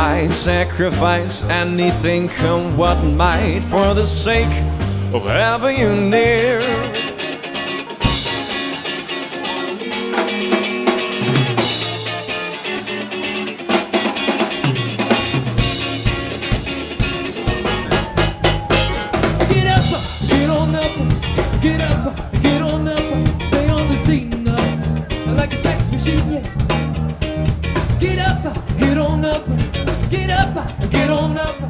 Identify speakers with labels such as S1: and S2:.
S1: I'd sacrifice anything come what might for the sake of having you near.
S2: Get up, get on up, get up, get on up, stay on the scene, like a sex machine, yeah. Get up up.